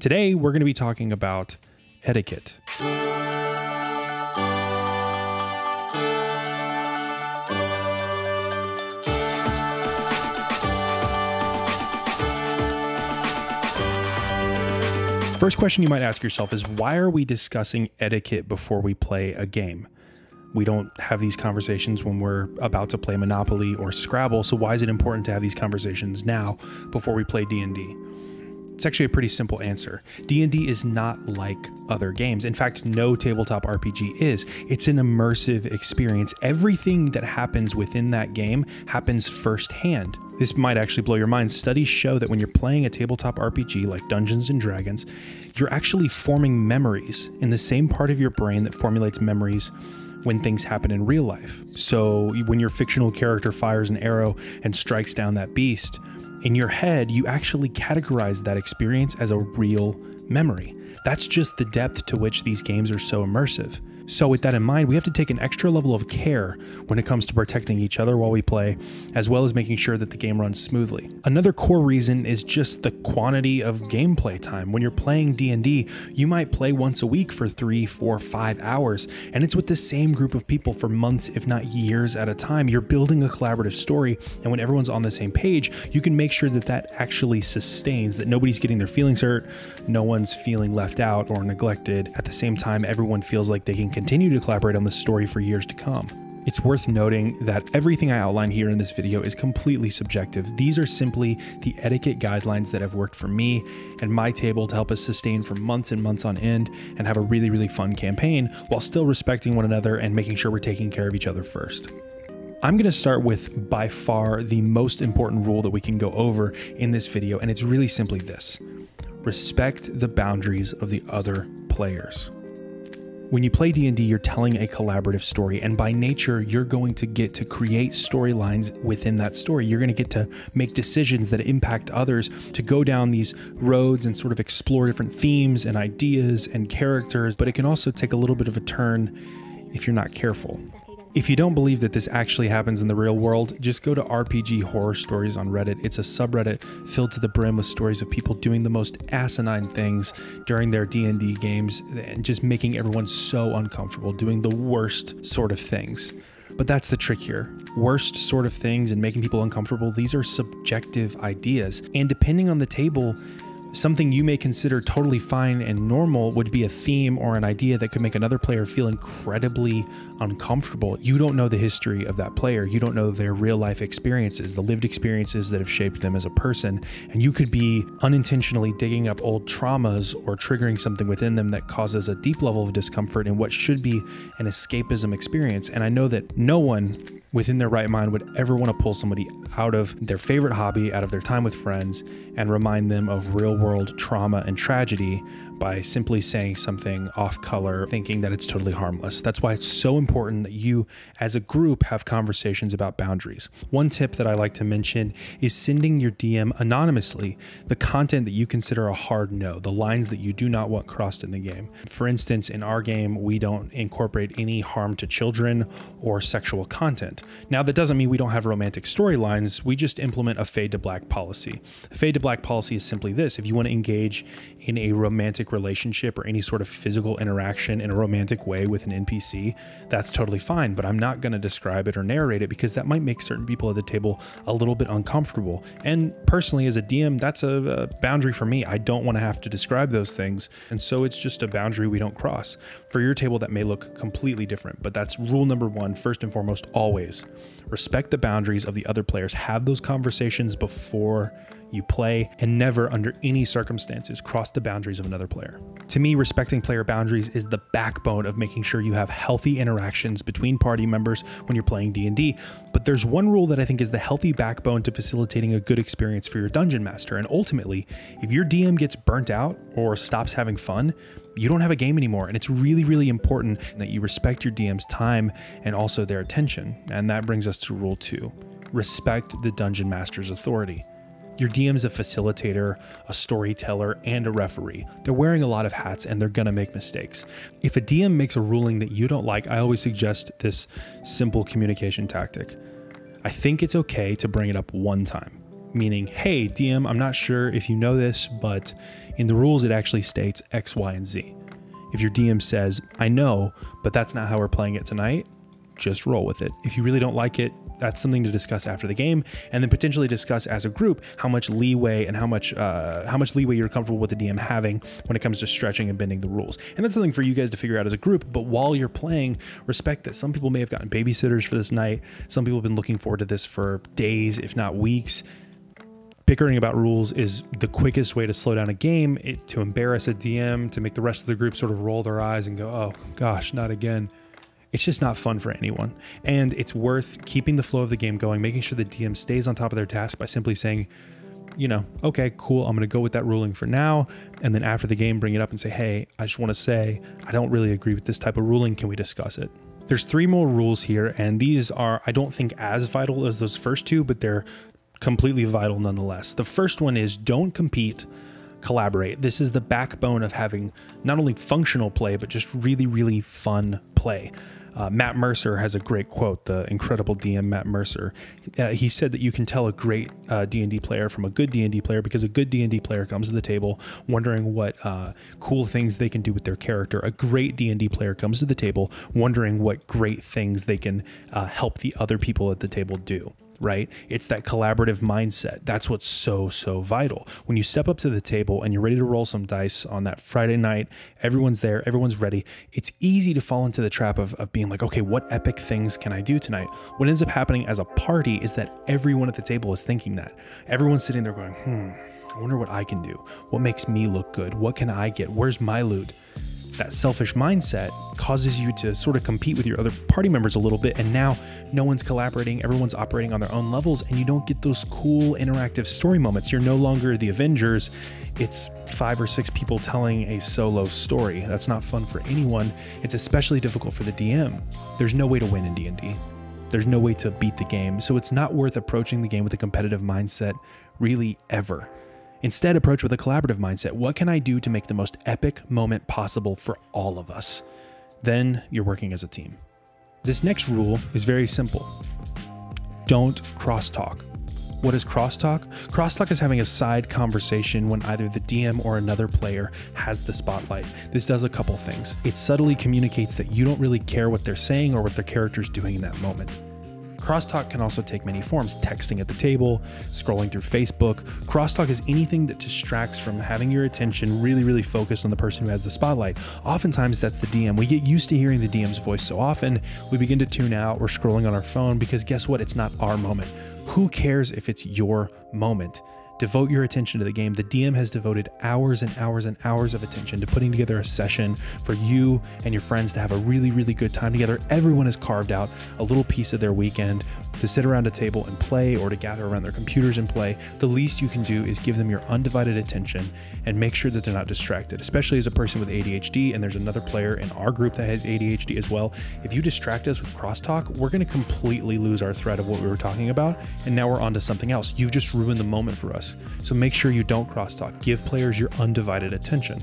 Today, we're going to be talking about etiquette. First question you might ask yourself is why are we discussing etiquette before we play a game? We don't have these conversations when we're about to play Monopoly or Scrabble, so why is it important to have these conversations now before we play D&D? It's actually a pretty simple answer. D&D is not like other games. In fact, no tabletop RPG is. It's an immersive experience. Everything that happens within that game happens firsthand. This might actually blow your mind. Studies show that when you're playing a tabletop RPG like Dungeons and Dragons, you're actually forming memories in the same part of your brain that formulates memories when things happen in real life. So when your fictional character fires an arrow and strikes down that beast, in your head, you actually categorize that experience as a real memory. That's just the depth to which these games are so immersive. So, with that in mind, we have to take an extra level of care when it comes to protecting each other while we play, as well as making sure that the game runs smoothly. Another core reason is just the quantity of gameplay time. When you're playing D&D, you might play once a week for three, four, five hours, and it's with the same group of people for months, if not years at a time. You're building a collaborative story, and when everyone's on the same page, you can make sure that that actually sustains, that nobody's getting their feelings hurt, no one's feeling left out or neglected. At the same time, everyone feels like they can continue to collaborate on this story for years to come. It's worth noting that everything I outline here in this video is completely subjective. These are simply the etiquette guidelines that have worked for me and my table to help us sustain for months and months on end and have a really, really fun campaign while still respecting one another and making sure we're taking care of each other first. I'm going to start with by far the most important rule that we can go over in this video, and it's really simply this respect the boundaries of the other players. When you play D&D, you're telling a collaborative story and by nature, you're going to get to create storylines within that story. You're going to get to make decisions that impact others, to go down these roads and sort of explore different themes and ideas and characters, but it can also take a little bit of a turn if you're not careful. If you don't believe that this actually happens in the real world, just go to RPG Horror Stories on Reddit. It's a subreddit filled to the brim with stories of people doing the most asinine things during their D&D games and just making everyone so uncomfortable, doing the worst sort of things. But that's the trick here. Worst sort of things and making people uncomfortable, these are subjective ideas. And depending on the table, Something you may consider totally fine and normal would be a theme or an idea that could make another player feel incredibly uncomfortable. You don't know the history of that player. You don't know their real life experiences, the lived experiences that have shaped them as a person. And you could be unintentionally digging up old traumas or triggering something within them that causes a deep level of discomfort in what should be an escapism experience. And I know that no one within their right mind would ever want to pull somebody out of their favorite hobby, out of their time with friends, and remind them of real world trauma and tragedy by simply saying something off color, thinking that it's totally harmless. That's why it's so important that you, as a group, have conversations about boundaries. One tip that I like to mention is sending your DM anonymously the content that you consider a hard no, the lines that you do not want crossed in the game. For instance, in our game, we don't incorporate any harm to children or sexual content. Now, that doesn't mean we don't have romantic storylines, we just implement a fade to black policy. A fade to black policy is simply this if you want to engage in a romantic relationship or any sort of physical interaction in a romantic way with an NPC, that's totally fine. But I'm not going to describe it or narrate it because that might make certain people at the table a little bit uncomfortable. And personally, as a DM, that's a, a boundary for me. I don't want to have to describe those things. And so it's just a boundary we don't cross. For your table, that may look completely different, but that's rule number one, first and foremost, always respect the boundaries of the other players. Have those conversations before you play, and never under any circumstances cross the boundaries of another player. To me, respecting player boundaries is the backbone of making sure you have healthy interactions between party members when you're playing D&D. But there's one rule that I think is the healthy backbone to facilitating a good experience for your dungeon master. And ultimately, if your DM gets burnt out or stops having fun, you don't have a game anymore. And it's really, really important that you respect your DM's time and also their attention. And that brings us to rule two respect the dungeon master's authority. Your DM is a facilitator, a storyteller, and a referee. They're wearing a lot of hats and they're gonna make mistakes. If a DM makes a ruling that you don't like, I always suggest this simple communication tactic. I think it's okay to bring it up one time. meaning, hey, DM, I'm not sure if you know this, but in the rules it actually states X, Y, and Z. If your DM says, I know, but that's not how we're playing it tonight, just roll with it. If you really don't like it, that's something to discuss after the game, and then potentially discuss as a group how much leeway and how much uh, how much leeway you're comfortable with the DM having when it comes to stretching and bending the rules. And that's something for you guys to figure out as a group. But while you're playing, respect that some people may have gotten babysitters for this night. Some people have been looking forward to this for days, if not weeks bickering about rules is the quickest way to slow down a game, it, to embarrass a DM, to make the rest of the group sort of roll their eyes and go, oh gosh, not again. It's just not fun for anyone. And it's worth keeping the flow of the game going, making sure the DM stays on top of their task by simply saying, you know, okay, cool, I'm going to go with that ruling for now. And then after the game, bring it up and say, hey, I just want to say, I don't really agree with this type of ruling. Can we discuss it? There's three more rules here, and these are, I don't think, as vital as those first two, but they're completely vital nonetheless. The first one is don't compete, collaborate. This is the backbone of having not only functional play, but just really, really fun play. Uh, Matt Mercer has a great quote, the incredible DM Matt Mercer. Uh, he said that you can tell a great uh, D&D player from a good D&D player because a good D&D player comes to the table wondering what uh, cool things they can do with their character. A great D&D player comes to the table wondering what great things they can uh, help the other people at the table do right? It's that collaborative mindset. That's what's so, so vital. When you step up to the table and you're ready to roll some dice on that Friday night, everyone's there, everyone's ready. It's easy to fall into the trap of, of being like, okay, what epic things can I do tonight? What ends up happening as a party is that everyone at the table is thinking that. Everyone's sitting there going, hmm, I wonder what I can do. What makes me look good? What can I get? Where's my loot? That selfish mindset causes you to sort of compete with your other party members a little bit. And now no one's collaborating, everyone's operating on their own levels, and you don't get those cool interactive story moments. You're no longer the Avengers, it's five or six people telling a solo story. That's not fun for anyone. It's especially difficult for the DM. There's no way to win in D&D. There's no way to beat the game. So it's not worth approaching the game with a competitive mindset really ever. Instead, approach with a collaborative mindset. What can I do to make the most epic moment possible for all of us? Then you're working as a team. This next rule is very simple don't crosstalk. What is crosstalk? Crosstalk is having a side conversation when either the DM or another player has the spotlight. This does a couple things. It subtly communicates that you don't really care what they're saying or what their character's doing in that moment. Crosstalk can also take many forms texting at the table, scrolling through Facebook. Crosstalk is anything that distracts from having your attention really, really focused on the person who has the spotlight. Oftentimes, that's the DM. We get used to hearing the DM's voice so often, we begin to tune out. We're scrolling on our phone because guess what? It's not our moment. Who cares if it's your moment? Devote your attention to the game. The DM has devoted hours and hours and hours of attention to putting together a session for you and your friends to have a really, really good time together. Everyone has carved out a little piece of their weekend to sit around a table and play or to gather around their computers and play. The least you can do is give them your undivided attention and make sure that they're not distracted, especially as a person with ADHD. And there's another player in our group that has ADHD as well. If you distract us with crosstalk, we're going to completely lose our thread of what we were talking about. And now we're on to something else. You've just ruined the moment for us. So make sure you don't crosstalk. Give players your undivided attention.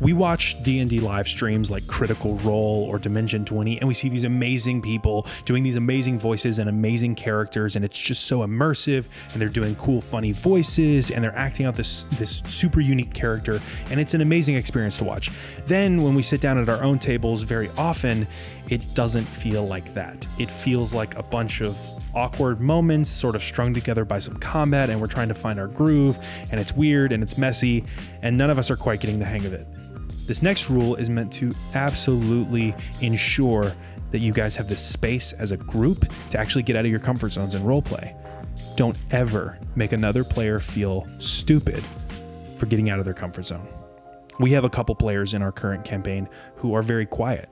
We watch D&D live streams like Critical Role or Dimension 20 and we see these amazing people doing these amazing voices and amazing characters and it's just so immersive and they're doing cool funny voices and they're acting out this this super unique character and it's an amazing experience to watch. Then when we sit down at our own tables very often it doesn't feel like that. It feels like a bunch of awkward moments sort of strung together by some combat and we're trying to find our groove and it's weird and it's messy and none of us are quite getting the hang of it. This next rule is meant to absolutely ensure that you guys have this space as a group to actually get out of your comfort zones and roleplay. Don't ever make another player feel stupid for getting out of their comfort zone. We have a couple players in our current campaign who are very quiet.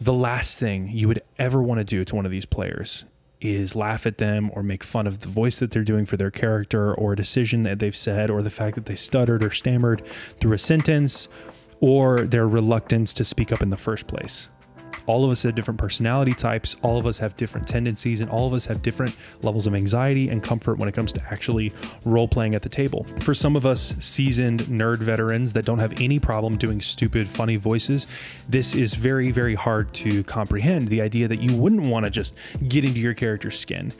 The last thing you would ever want to do to one of these players is laugh at them or make fun of the voice that they're doing for their character or a decision that they've said or the fact that they stuttered or stammered through a sentence or their reluctance to speak up in the first place. All of us have different personality types, all of us have different tendencies, and all of us have different levels of anxiety and comfort when it comes to actually role playing at the table. For some of us seasoned nerd veterans that don't have any problem doing stupid, funny voices, this is very, very hard to comprehend. The idea that you wouldn't want to just get into your character's skin.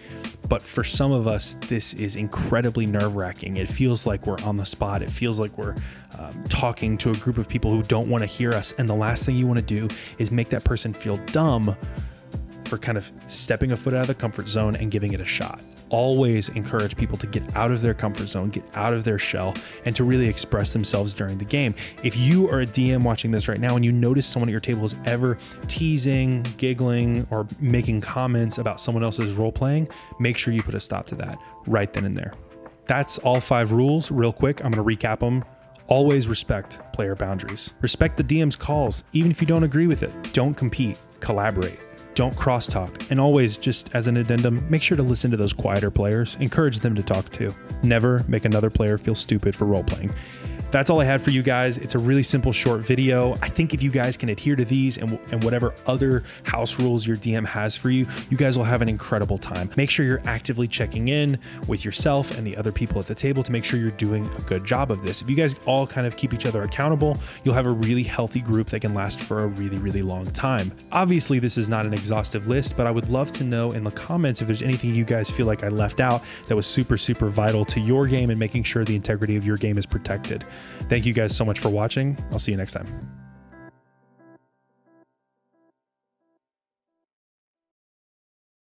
But for some of us, this is incredibly nerve wracking. It feels like we're on the spot. It feels like we're um, talking to a group of people who don't want to hear us. And the last thing you want to do is make that person feel dumb for kind of stepping a foot out of the comfort zone and giving it a shot always encourage people to get out of their comfort zone, get out of their shell, and to really express themselves during the game. If you are a DM watching this right now and you notice someone at your table is ever teasing, giggling, or making comments about someone else's role playing, make sure you put a stop to that right then and there. That's all five rules, real quick. I'm going to recap them. Always respect player boundaries. Respect the DM's calls, even if you don't agree with it. Don't compete, collaborate don't crosstalk. And always, just as an addendum, make sure to listen to those quieter players. Encourage them to talk too. Never make another player feel stupid for role playing that's all I had for you guys. It's a really simple, short video. I think if you guys can adhere to these and, and whatever other house rules your DM has for you, you guys will have an incredible time. Make sure you're actively checking in with yourself and the other people at the table to make sure you're doing a good job of this. If you guys all kind of keep each other accountable, you'll have a really healthy group that can last for a really, really long time. Obviously, this is not an exhaustive list, but I would love to know in the comments if there's anything you guys feel like I left out that was super, super vital to your game and making sure the integrity of your game is protected. Thank you guys so much for watching. I'll see you next time.